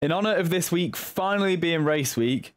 In honor of this week finally being race week,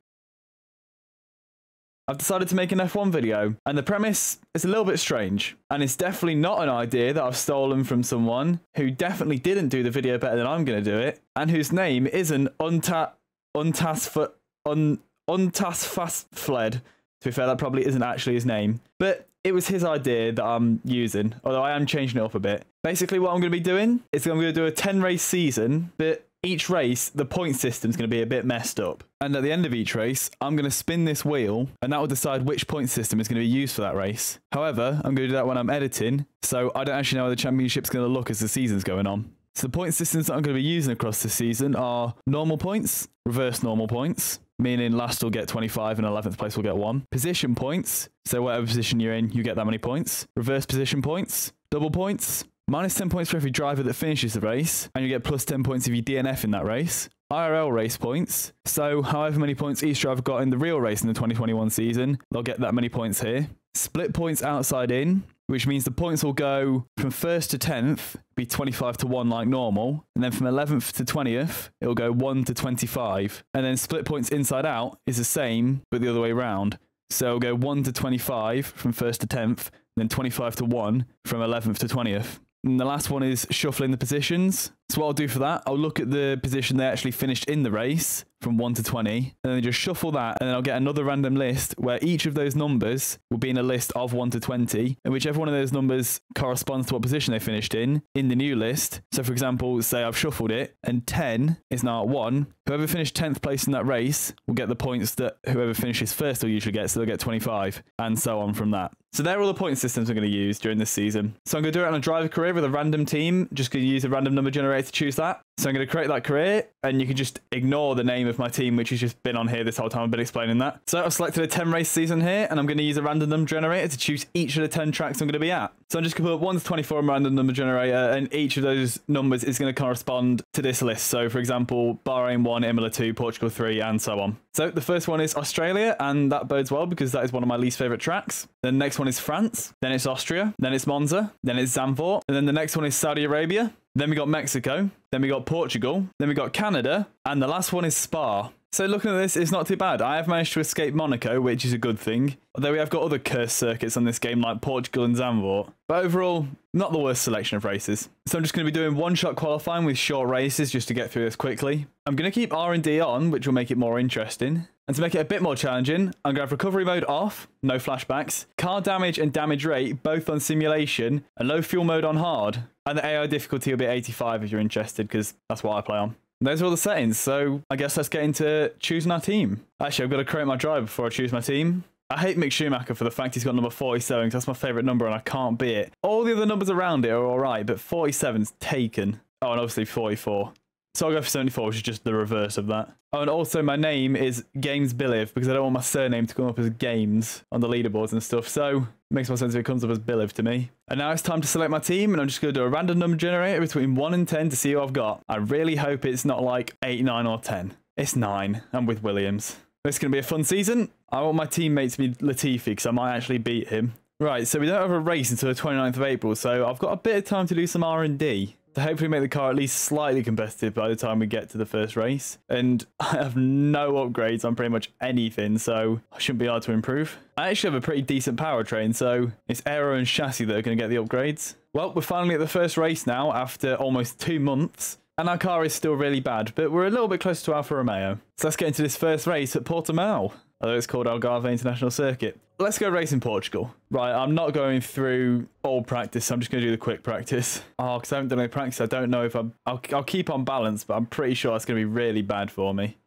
I've decided to make an F1 video, and the premise is a little bit strange, and it's definitely not an idea that I've stolen from someone who definitely didn't do the video better than I'm going to do it, and whose name isn't Unta Untasf Un Untasfast Fled. To be fair, that probably isn't actually his name, but it was his idea that I'm using, although I am changing it up a bit. Basically, what I'm going to be doing is I'm going to do a 10 race season, but each race, the point system is going to be a bit messed up. And at the end of each race, I'm going to spin this wheel and that will decide which point system is going to be used for that race. However, I'm going to do that when I'm editing, so I don't actually know how the championship's going to look as the season's going on. So the point systems that I'm going to be using across the season are normal points, reverse normal points, meaning last will get 25 and 11th place will get 1. Position points, so whatever position you're in, you get that many points. Reverse position points, double points, minus 10 points for every driver that finishes the race, and you get plus 10 points if you DNF in that race. IRL race points, so however many points each driver got in the real race in the 2021 season, they'll get that many points here. Split points outside in, which means the points will go from 1st to 10th, be 25 to 1 like normal, and then from 11th to 20th, it'll go 1 to 25. And then split points inside out is the same, but the other way around. So it'll go 1 to 25 from 1st to 10th, then 25 to 1 from 11th to 20th. And the last one is shuffling the positions. So what I'll do for that, I'll look at the position they actually finished in the race from 1 to 20, and then just shuffle that, and then I'll get another random list where each of those numbers will be in a list of 1 to 20, and whichever one of those numbers corresponds to what position they finished in, in the new list. So for example, say I've shuffled it, and 10 is now at 1, whoever finished 10th place in that race will get the points that whoever finishes first will usually get, so they'll get 25, and so on from that. So they're all the point systems I'm going to use during this season. So I'm going to do it on a driver career with a random team, just going to use a random number generator to choose that. So I'm going to create that career and you can just ignore the name of my team, which has just been on here this whole time. I've been explaining that. So I've selected a 10 race season here and I'm going to use a random number generator to choose each of the 10 tracks I'm going to be at. So I'm just going to put 1 to 24 in random number generator and each of those numbers is going to correspond to this list. So for example, Bahrain 1, Imola 2, Portugal 3 and so on. So the first one is Australia and that bodes well because that is one of my least favorite tracks. The next one is France, then it's Austria, then it's Monza, then it's Zandvoort, and then the next one is Saudi Arabia, then we got Mexico. Then we got Portugal. Then we got Canada. And the last one is Spa. So looking at this, it's not too bad. I have managed to escape Monaco, which is a good thing. Although we have got other cursed circuits on this game like Portugal and Zandvoort. But overall, not the worst selection of races. So I'm just going to be doing one-shot qualifying with short races just to get through this quickly. I'm going to keep R&D on, which will make it more interesting. And to make it a bit more challenging, I'm going to have recovery mode off, no flashbacks, car damage and damage rate both on simulation, and low fuel mode on hard. And the AI difficulty will be 85 if you're interested, because that's what I play on. Those are all the settings, so I guess let's get into choosing our team. Actually, I've got to create my driver before I choose my team. I hate Mick Schumacher for the fact he's got number 47 because that's my favourite number and I can't beat it. All the other numbers around it are alright, but 47's taken. Oh, and obviously 44. So I'll go for 74, which is just the reverse of that. Oh, and also my name is Games Biliv because I don't want my surname to come up as Games on the leaderboards and stuff. So it makes more sense if it comes up as Biliv to me. And now it's time to select my team, and I'm just going to do a random number generator between 1 and 10 to see who I've got. I really hope it's not like 8, 9, or 10. It's 9. I'm with Williams. It's going to be a fun season. I want my teammate to be Latifi because I might actually beat him. Right, so we don't have a race until the 29th of April, so I've got a bit of time to do some R&D to hopefully make the car at least slightly competitive by the time we get to the first race. And I have no upgrades on pretty much anything, so I shouldn't be hard to improve. I actually have a pretty decent powertrain, so it's aero and chassis that are going to get the upgrades. Well, we're finally at the first race now after almost two months. And our car is still really bad, but we're a little bit closer to Alfa Romeo. So let's get into this first race at Portimao although it's called Algarve International Circuit. Let's go race in Portugal. Right, I'm not going through all practice. I'm just going to do the quick practice. Oh, because I haven't done any practice. I don't know if I'm... I'll, I'll keep on balance, but I'm pretty sure it's going to be really bad for me.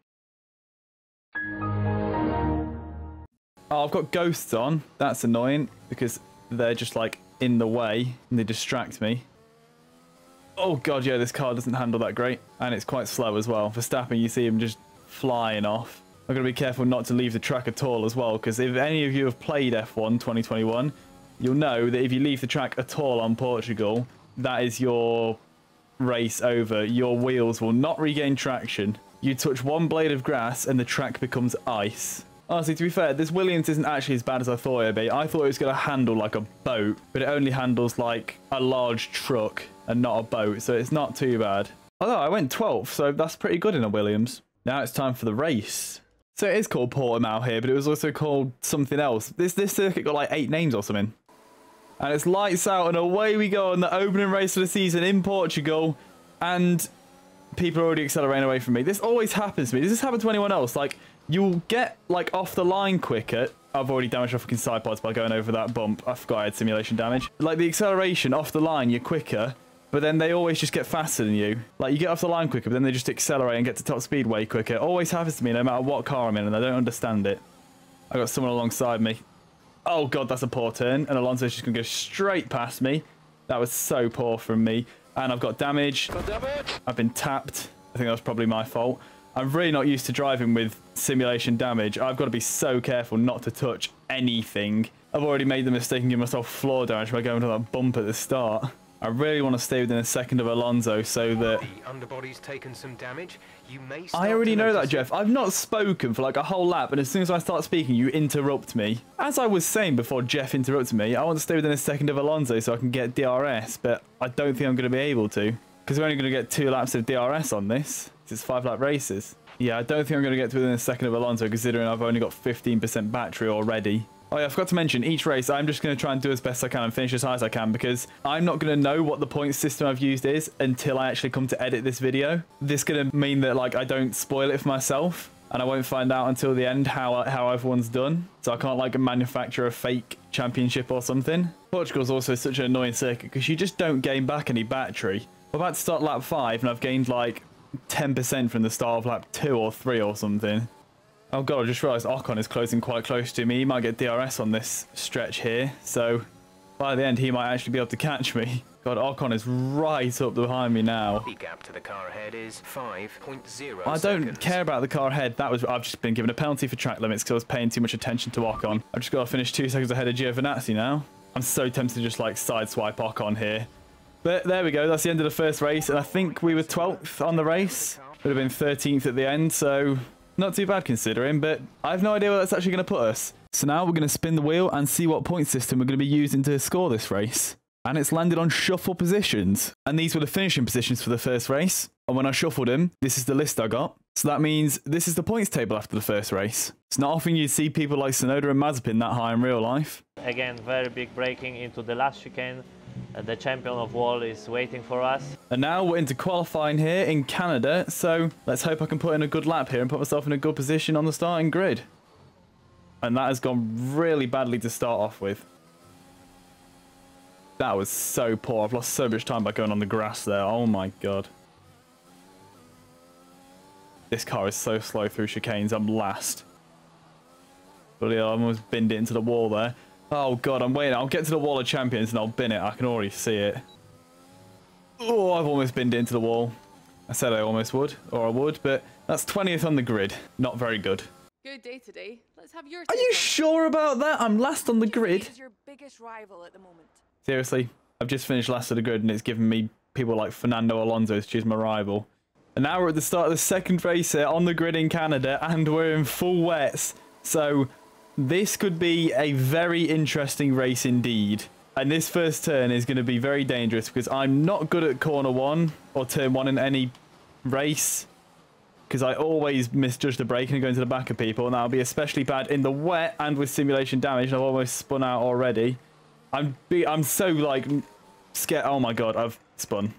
Oh, I've got ghosts on. That's annoying because they're just like in the way and they distract me. Oh god, yeah, this car doesn't handle that great. And it's quite slow as well. For Verstappen, you see him just flying off. I've got to be careful not to leave the track at all as well, because if any of you have played F1 2021, you'll know that if you leave the track at all on Portugal, that is your race over. Your wheels will not regain traction. You touch one blade of grass and the track becomes ice. Honestly, to be fair, this Williams isn't actually as bad as I thought it would be. I thought it was going to handle like a boat, but it only handles like a large truck and not a boat, so it's not too bad. Although I went 12th, so that's pretty good in a Williams. Now it's time for the race. So it is called Portimao here, but it was also called something else. This this circuit got like eight names or something. And it's lights out and away we go on the opening race of the season in Portugal. And people are already accelerating away from me. This always happens to me. Does this happen to anyone else? Like, you'll get like off the line quicker. I've already damaged my fucking side pods by going over that bump. I forgot I had simulation damage. Like the acceleration off the line, you're quicker but then they always just get faster than you. Like, you get off the line quicker, but then they just accelerate and get to top speed way quicker. It always happens to me no matter what car I'm in, and I don't understand it. I got someone alongside me. Oh, God, that's a poor turn. And Alonso's just going to go straight past me. That was so poor from me. And I've got damage. got damage. I've been tapped. I think that was probably my fault. I'm really not used to driving with simulation damage. I've got to be so careful not to touch anything. I've already made the mistake and give myself floor damage by going to that bump at the start. I really want to stay within a second of Alonso so that... The underbody's taken some damage. You may I already know that, Jeff. I've not spoken for like a whole lap, and as soon as I start speaking, you interrupt me. As I was saying before Jeff interrupted me, I want to stay within a second of Alonso so I can get DRS, but I don't think I'm going to be able to. Because we're only going to get two laps of DRS on this. It's five lap races. Yeah, I don't think I'm going to get to within a second of Alonso, considering I've only got 15% battery already. Oh yeah, I forgot to mention, each race I'm just going to try and do as best I can and finish as high as I can because I'm not going to know what the point system I've used is until I actually come to edit this video. This is going to mean that like I don't spoil it for myself and I won't find out until the end how, how everyone's done. So I can't like manufacture a fake championship or something. Portugal's also such an annoying circuit because you just don't gain back any battery. I'm about to start lap 5 and I've gained like 10% from the start of lap 2 or 3 or something. Oh god, I just realised Ocon is closing quite close to me. He might get DRS on this stretch here, so by the end he might actually be able to catch me. God, Ocon is right up behind me now. The gap to the car ahead is 5.0 I don't care about the car ahead. That was I've just been given a penalty for track limits because I was paying too much attention to Ocon. I've just got to finish two seconds ahead of Giovinazzi now. I'm so tempted to just like sideswipe Ocon here. But there we go. That's the end of the first race. And I think we were 12th on the race. Would have been 13th at the end. So not too bad considering, but I have no idea where that's actually going to put us. So now we're going to spin the wheel and see what point system we're going to be using to score this race. And it's landed on shuffle positions. And these were the finishing positions for the first race. And when I shuffled them, this is the list I got. So that means this is the points table after the first race. It's not often you see people like Tsunoda and Mazepin that high in real life. Again, very big braking into the last chicane. Uh, the champion of world is waiting for us. And now we're into qualifying here in Canada, so let's hope I can put in a good lap here and put myself in a good position on the starting grid. And that has gone really badly to start off with. That was so poor. I've lost so much time by going on the grass there. Oh my god. This car is so slow through chicanes. I'm last. But yeah, I almost binned it into the wall there. Oh god, I'm waiting. I'll get to the wall of champions and I'll bin it. I can already see it. Oh, I've almost binned into the wall. I said I almost would, or I would, but that's 20th on the grid. Not very good. Good day today. Let's have your. Are you sure about that? I'm last on the grid. Your biggest rival at the moment. Seriously, I've just finished last of the grid and it's given me people like Fernando Alonso to choose my rival. And now we're at the start of the second race here on the grid in Canada and we're in full wets. So this could be a very interesting race indeed. And this first turn is going to be very dangerous because I'm not good at corner one or turn one in any race. Because I always misjudge the braking and go into the back of people. And that'll be especially bad in the wet and with simulation damage. I've almost spun out already. I'm be I'm so like scared. Oh my god, I've spun.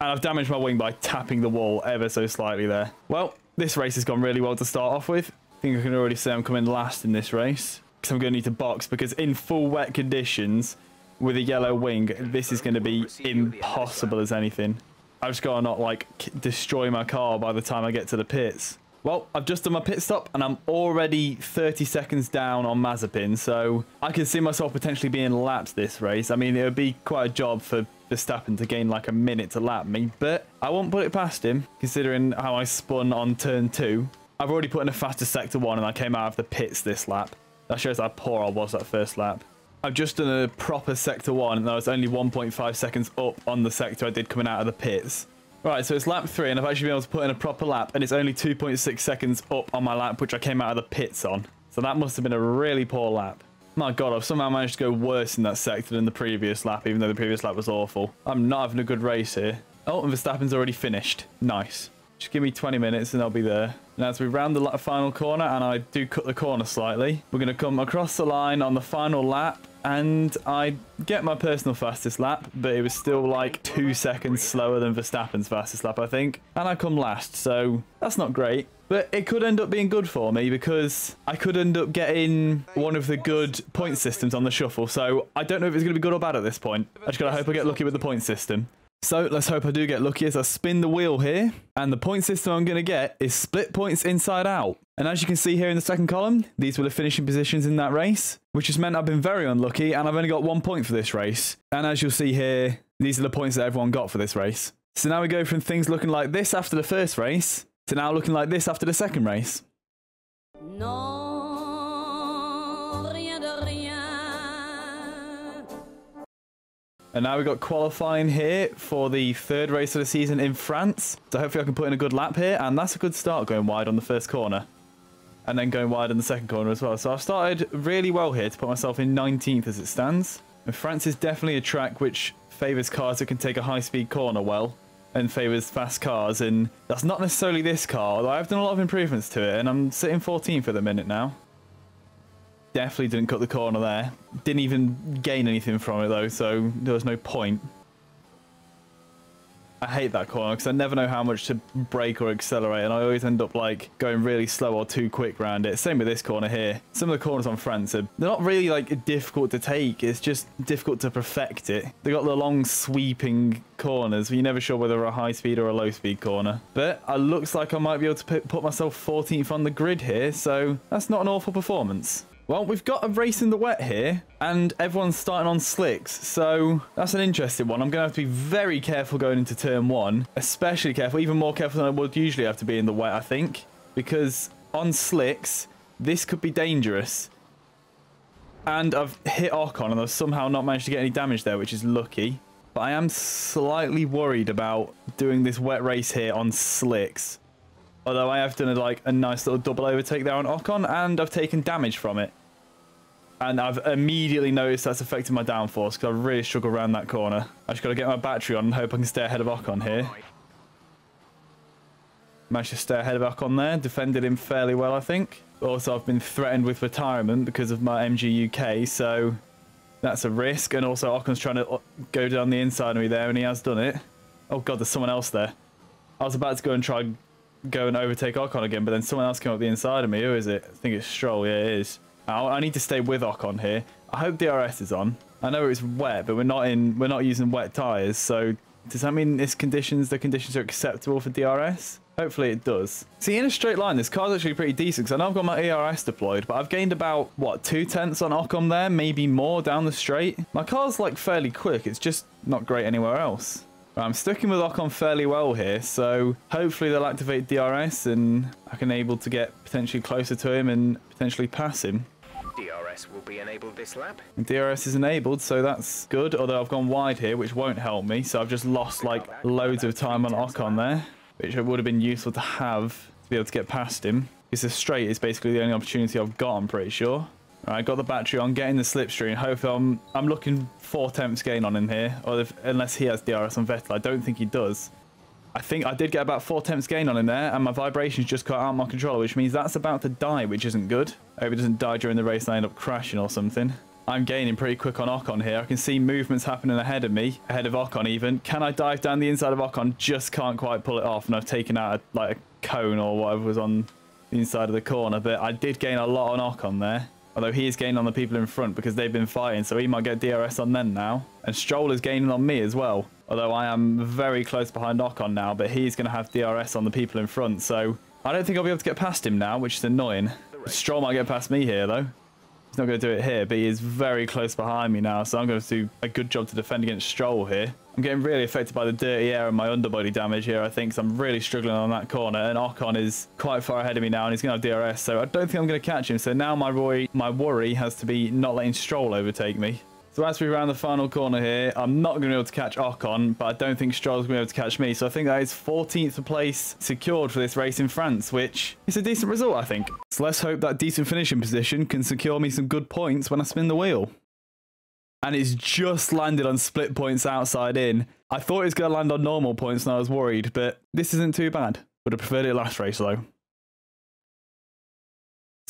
And I've damaged my wing by tapping the wall ever so slightly there. Well, this race has gone really well to start off with. I think I can already say I'm coming last in this race. Because I'm going to need to box. Because in full wet conditions, with a yellow wing, this is going to be impossible as anything. I've just got to not, like, destroy my car by the time I get to the pits. Well, I've just done my pit stop, and I'm already 30 seconds down on Mazepin, so I can see myself potentially being lapped this race. I mean, it would be quite a job for Verstappen to gain like a minute to lap me, but I won't put it past him, considering how I spun on turn two. I've already put in a faster sector one and I came out of the pits this lap. That shows how poor I was that first lap. I've just done a proper sector one and I was only 1.5 seconds up on the sector I did coming out of the pits. Right, so it's lap three and I've actually been able to put in a proper lap and it's only 2.6 seconds up on my lap which I came out of the pits on. So that must have been a really poor lap. My god, I've somehow managed to go worse in that sector than the previous lap even though the previous lap was awful. I'm not having a good race here. Oh, and Verstappen's already finished. Nice. Just give me 20 minutes and I'll be there. And as we round the final corner, and I do cut the corner slightly, we're going to come across the line on the final lap and I get my personal fastest lap, but it was still like two seconds slower than Verstappen's fastest lap, I think. And I come last, so that's not great. But it could end up being good for me because I could end up getting one of the good point systems on the shuffle. So I don't know if it's going to be good or bad at this point. I just got to hope I get lucky with the point system. So let's hope I do get lucky as I spin the wheel here. And the point system I'm going to get is split points inside out. And as you can see here in the second column, these were the finishing positions in that race, which has meant I've been very unlucky and I've only got one point for this race. And as you'll see here, these are the points that everyone got for this race. So now we go from things looking like this after the first race to now looking like this after the second race. Non, And now we've got qualifying here for the third race of the season in France. So hopefully I can put in a good lap here. And that's a good start going wide on the first corner. And then going wide in the second corner as well. So I've started really well here to put myself in 19th as it stands. And France is definitely a track which favours cars that can take a high-speed corner well. And favours fast cars. And that's not necessarily this car. Although I've done a lot of improvements to it. And I'm sitting 14th at the minute now. Definitely didn't cut the corner there. Didn't even gain anything from it though, so there was no point. I hate that corner because I never know how much to brake or accelerate and I always end up like going really slow or too quick around it. Same with this corner here. Some of the corners on France are they're not really like difficult to take. It's just difficult to perfect it. They got the long sweeping corners you're never sure whether a high speed or a low speed corner. But it looks like I might be able to put myself 14th on the grid here so that's not an awful performance. Well, we've got a race in the wet here, and everyone's starting on slicks, so that's an interesting one. I'm going to have to be very careful going into turn one, especially careful, even more careful than I would usually have to be in the wet, I think, because on slicks, this could be dangerous. And I've hit Ocon, and I've somehow not managed to get any damage there, which is lucky. But I am slightly worried about doing this wet race here on slicks. Although I have done a, like a nice little double overtake there on Ocon, and I've taken damage from it. And I've immediately noticed that's affecting my downforce because I really struggle around that corner. I just got to get my battery on and hope I can stay ahead of Ocon here. Managed to stay ahead of Ocon there. Defended him fairly well, I think. Also, I've been threatened with retirement because of my MGU-K, so that's a risk. And also, Ocon's trying to uh, go down the inside of me there, and he has done it. Oh god, there's someone else there. I was about to go and try go and overtake Ocon again, but then someone else came up the inside of me. Who is it? I think it's Stroll. Yeah, it is. I, need to stay with Ocon here. I hope DRS is on. I know it's wet, but we're not in. We're not using wet tires. So does that mean this conditions? The conditions are acceptable for DRS? Hopefully it does. See, in a straight line, this car's actually pretty decent because I know I've got my ERS deployed, but I've gained about, what, two tenths on Ocon there, maybe more down the straight. My car's like fairly quick, it's just not great anywhere else. I'm sticking with Ocon fairly well here, so hopefully they'll activate DRS and I can able to get potentially closer to him and potentially pass him. DRS will be enabled this lap. And DRS is enabled, so that's good, although I've gone wide here, which won't help me, so I've just lost like loads of time on Ocon there, which it would have been useful to have to be able to get past him. Because the straight is basically the only opportunity I've got, I'm pretty sure. Alright, got the battery on, getting the slipstream. Hopefully I'm, I'm looking four tenths gain on him here, or if, unless he has DRS on Vettel. I don't think he does. I think I did get about four tenths gain on him there, and my vibrations just cut out my controller, which means that's about to die, which isn't good. I hope it doesn't die during the race and I end up crashing or something. I'm gaining pretty quick on Ocon here. I can see movements happening ahead of me, ahead of Ocon even. Can I dive down the inside of Ocon? Just can't quite pull it off, and I've taken out a, like a cone or whatever was on the inside of the corner, but I did gain a lot on Ocon there. Although he is gaining on the people in front because they've been fighting, so he might get DRS on them now. And Stroll is gaining on me as well. Although I am very close behind Ocon now, but he's going to have DRS on the people in front, so I don't think I'll be able to get past him now, which is annoying. Stroll might get past me here, though. He's not going to do it here, but he is very close behind me now, so I'm going to do a good job to defend against Stroll here. I'm getting really affected by the dirty air and my underbody damage here, I think, so I'm really struggling on that corner, and Ocon is quite far ahead of me now, and he's going to have DRS, so I don't think I'm going to catch him, so now my worry, my worry has to be not letting Stroll overtake me. So as we round the final corner here, I'm not going to be able to catch Ocon, but I don't think Stroll's going to be able to catch me. So I think that is 14th place secured for this race in France, which is a decent result, I think. So let's hope that decent finishing position can secure me some good points when I spin the wheel. and it's just landed on split points outside in. I thought it was going to land on normal points and I was worried, but this isn't too bad. Would have preferred it last race though.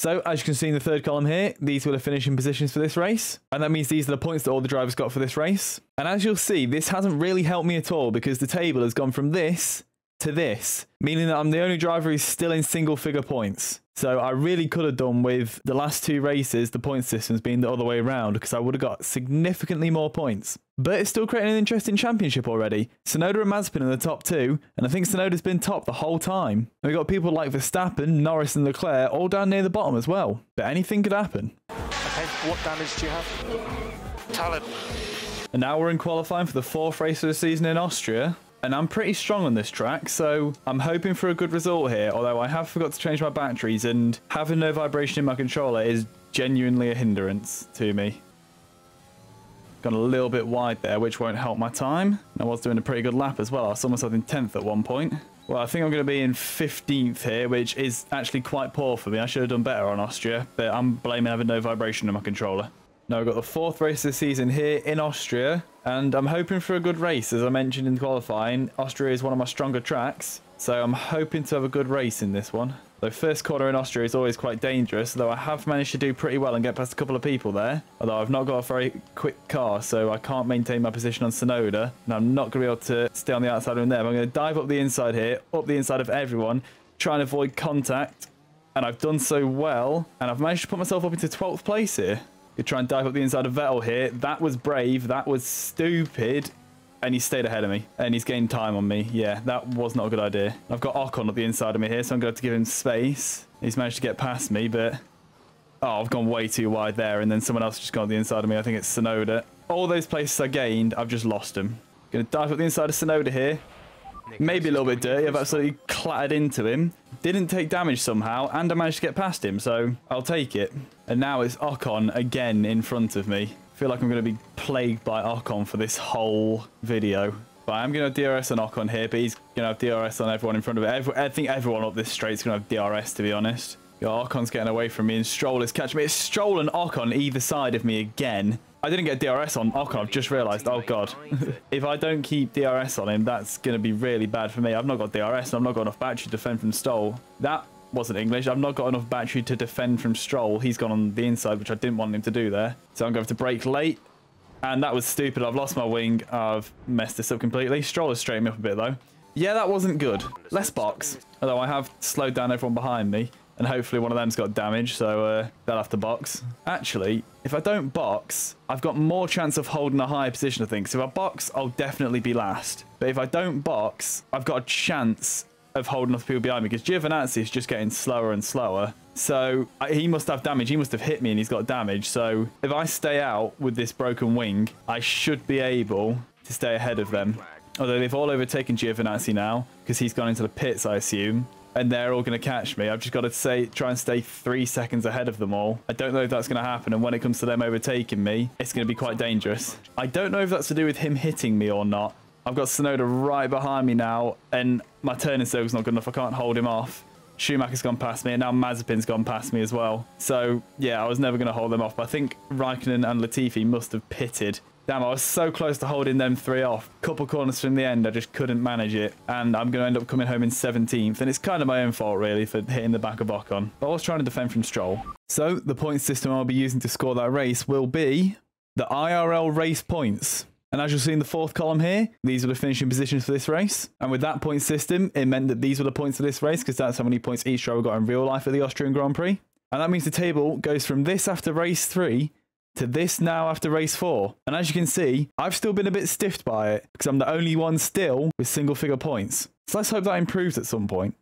So, as you can see in the third column here, these were the finishing positions for this race. And that means these are the points that all the drivers got for this race. And as you'll see, this hasn't really helped me at all because the table has gone from this to this, meaning that I'm the only driver who's still in single figure points. So I really could have done with the last two races, the point systems being the other way around, because I would have got significantly more points. But it's still creating an interesting championship already. Tsunoda and Mazepin in the top two, and I think Tsunoda's been top the whole time. And we've got people like Verstappen, Norris, and Leclerc all down near the bottom as well. But anything could happen. Okay, what damage do you have? Talent. And now we're in qualifying for the fourth race of the season in Austria. And I'm pretty strong on this track, so I'm hoping for a good result here, although I have forgot to change my batteries, and having no vibration in my controller is genuinely a hindrance to me. Gone a little bit wide there, which won't help my time. I was doing a pretty good lap as well. I was almost in 10th at one point. Well, I think I'm going to be in 15th here, which is actually quite poor for me. I should have done better on Austria, but I'm blaming having no vibration in my controller. Now we've got the fourth race of the season here in Austria, and I'm hoping for a good race. As I mentioned in qualifying, Austria is one of my stronger tracks, so I'm hoping to have a good race in this one. The first corner in Austria is always quite dangerous, though I have managed to do pretty well and get past a couple of people there. Although I've not got a very quick car, so I can't maintain my position on Tsunoda, and I'm not going to be able to stay on the outside of there. I'm going to dive up the inside here, up the inside of everyone, try and avoid contact, and I've done so well, and I've managed to put myself up into 12th place here. Could try and dive up the inside of Vettel here. That was brave. That was stupid. And he stayed ahead of me. And he's gained time on me. Yeah, that was not a good idea. I've got Ocon up the inside of me here, so I'm going to have to give him space. He's managed to get past me, but... Oh, I've gone way too wide there, and then someone else just got on the inside of me. I think it's Tsunoda. All those places I gained, I've just lost them. Going to dive up the inside of Tsunoda here. Maybe a little bit dirty. I've absolutely clattered into him. Didn't take damage somehow, and I managed to get past him, so I'll take it. And now it's Ocon again in front of me. I feel like I'm going to be plagued by Ocon for this whole video. But I'm going to have DRS on Ocon here, but he's going to have DRS on everyone in front of it. I think everyone up this straight is going to have DRS, to be honest. Yeah, Ocon's getting away from me, and Stroll is catching me. It's Stroll and Ocon either side of me again. I didn't get DRS on Ocon, I've just realised. Oh, God. if I don't keep DRS on him, that's going to be really bad for me. I've not got DRS, and I've not got enough battery to defend from Stroll. That wasn't English. I've not got enough battery to defend from Stroll. He's gone on the inside, which I didn't want him to do there. So I'm going to brake late. And that was stupid. I've lost my wing. I've messed this up completely. Stroll has straightened me up a bit, though. Yeah, that wasn't good. Less box. Although I have slowed down everyone behind me and hopefully one of them's got damage, so uh, they'll have to box. Actually, if I don't box, I've got more chance of holding a higher position, I think. So if I box, I'll definitely be last. But if I don't box, I've got a chance of holding other people behind me because Giovinazzi is just getting slower and slower. So he must have damage. He must have hit me and he's got damage. So if I stay out with this broken wing, I should be able to stay ahead of them. Although they've all overtaken Giovinazzi now because he's gone into the pits, I assume and they're all going to catch me. I've just got to say, try and stay three seconds ahead of them all. I don't know if that's going to happen, and when it comes to them overtaking me, it's going to be quite dangerous. I don't know if that's to do with him hitting me or not. I've got Tsunoda right behind me now, and my turning circle's not good enough. I can't hold him off. Schumacher's gone past me, and now Mazepin's gone past me as well. So, yeah, I was never going to hold them off. But I think Raikkonen and Latifi must have pitted Damn, I was so close to holding them three off. Couple corners from the end, I just couldn't manage it. And I'm going to end up coming home in 17th. And it's kind of my own fault, really, for hitting the back of Ocon. But I was trying to defend from Stroll. So the point system I'll be using to score that race will be the IRL race points. And as you'll see in the fourth column here, these are the finishing positions for this race. And with that point system, it meant that these were the points for this race because that's how many points each driver got in real life at the Austrian Grand Prix. And that means the table goes from this after race three to this now after race four. And as you can see, I've still been a bit stiffed by it because I'm the only one still with single figure points. So let's hope that improves at some point.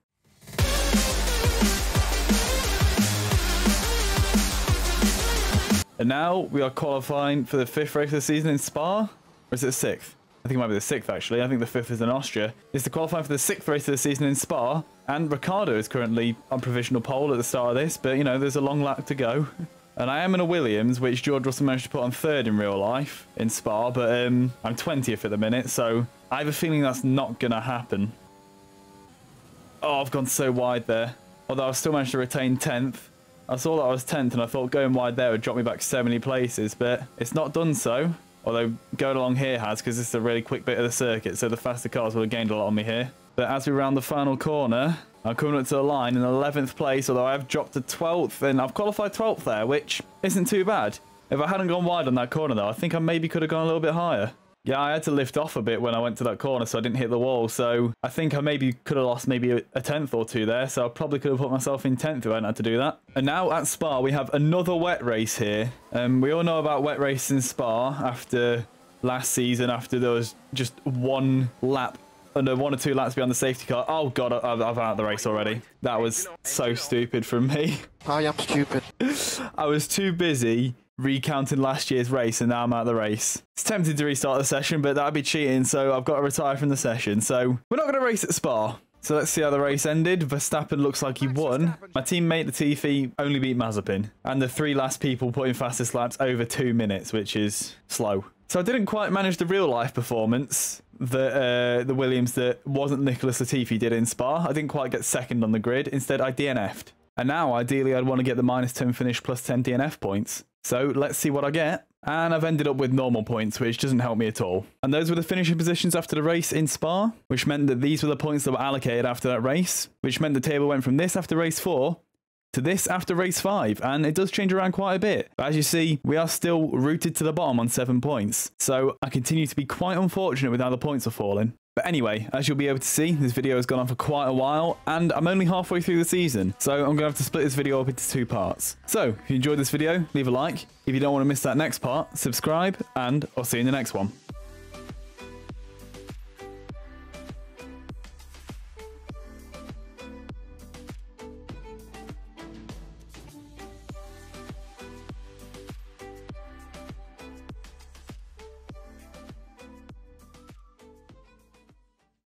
And now we are qualifying for the fifth race of the season in Spa. Or is it the sixth? I think it might be the sixth actually. I think the fifth is in Austria. It's to qualify for the sixth race of the season in Spa. And Ricciardo is currently on provisional pole at the start of this, but you know, there's a long lap to go. And I am in a Williams, which George Russell managed to put on third in real life in Spa, but um, I'm 20th at the minute, so I have a feeling that's not going to happen. Oh, I've gone so wide there. Although I've still managed to retain 10th. I saw that I was 10th and I thought going wide there would drop me back so many places, but it's not done so. Although going along here has, because this is a really quick bit of the circuit, so the faster cars would have gained a lot on me here. But as we round the final corner, I'm coming up to the line in 11th place, although I've dropped to 12th, and I've qualified 12th there, which isn't too bad. If I hadn't gone wide on that corner, though, I think I maybe could have gone a little bit higher. Yeah, I had to lift off a bit when I went to that corner so I didn't hit the wall. So I think I maybe could have lost maybe a, tenth or two there. So I probably could have put myself in 10th if I hadn't had to do that. And now at Spa, we have another wet race here. Um, we all know about wet race in Spa after last season, after there was just one lap under one or two laps behind the safety car. Oh, God, I've, I've out of the race already. That was so stupid from me. I am stupid. I was too busy recounting last year's race and now I'm out of the race. It's tempting to restart the session, but that'd be cheating, so I've got to retire from the session. So we're not going to race at Spa. So let's see how the race ended. Verstappen looks like he won. My teammate Latifi only beat Mazepin. And the three last people put in fastest laps over two minutes, which is slow. So I didn't quite manage the real life performance that uh, the Williams that wasn't Nicholas Latifi did in Spa. I didn't quite get second on the grid. Instead, I DNF'd. And now, ideally, I'd want to get the minus 10 finish plus 10 DNF points. So let's see what I get. And I've ended up with normal points, which doesn't help me at all. And those were the finishing positions after the race in Spa, which meant that these were the points that were allocated after that race, which meant the table went from this after race 4 to this after race 5, and it does change around quite a bit. But as you see, we are still rooted to the bottom on 7 points, so I continue to be quite unfortunate with how the points are falling. But anyway, as you'll be able to see, this video has gone on for quite a while, and I'm only halfway through the season, so I'm going to have to split this video up into two parts. So, if you enjoyed this video, leave a like. If you don't want to miss that next part, subscribe, and I'll see you in the next one.